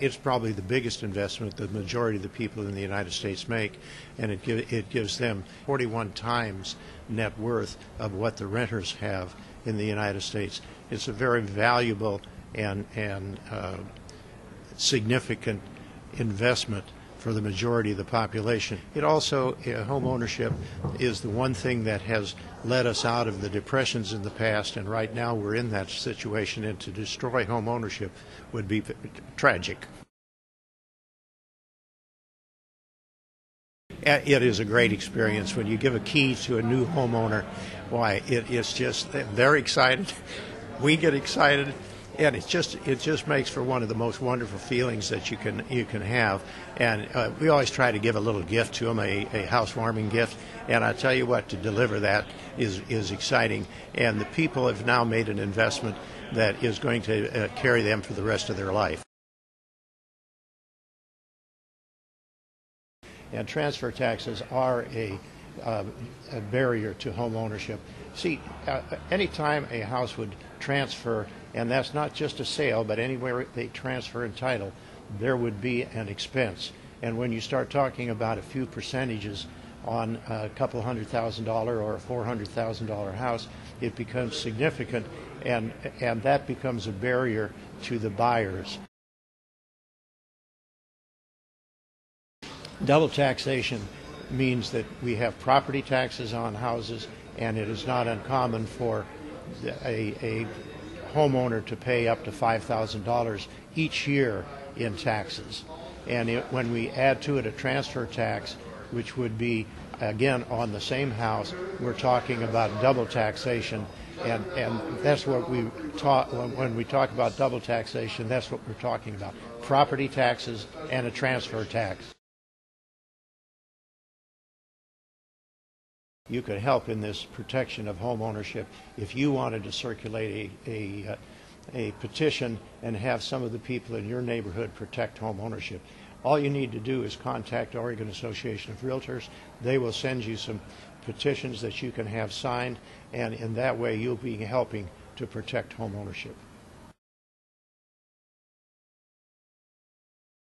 It's probably the biggest investment the majority of the people in the United States make, and it, give, it gives them 41 times net worth of what the renters have in the United States. It's a very valuable and, and uh, significant investment for the majority of the population. It also, uh, home ownership is the one thing that has led us out of the depressions in the past, and right now we're in that situation, and to destroy home ownership would be tragic. It is a great experience when you give a key to a new homeowner. Why, it is just, they're excited. We get excited and it just it just makes for one of the most wonderful feelings that you can you can have. And uh, we always try to give a little gift to them, a, a housewarming gift. And I tell you what, to deliver that is is exciting. And the people have now made an investment that is going to uh, carry them for the rest of their life. And transfer taxes are a, uh, a barrier to home ownership. See, uh, anytime a house would transfer, and that's not just a sale, but anywhere they transfer in title, there would be an expense. And when you start talking about a few percentages on a couple hundred thousand dollar or a four hundred thousand dollar house, it becomes significant, and and that becomes a barrier to the buyers. Double taxation means that we have property taxes on houses, and it is not uncommon for a, a homeowner to pay up to $5,000 each year in taxes. And it, when we add to it a transfer tax, which would be again on the same house, we're talking about double taxation. And, and that's what we talk when we talk about double taxation. That's what we're talking about: property taxes and a transfer tax. You could help in this protection of home ownership if you wanted to circulate a, a, uh, a, petition and have some of the people in your neighborhood protect home ownership. All you need to do is contact Oregon Association of Realtors. They will send you some petitions that you can have signed, and in that way you'll be helping to protect home ownership.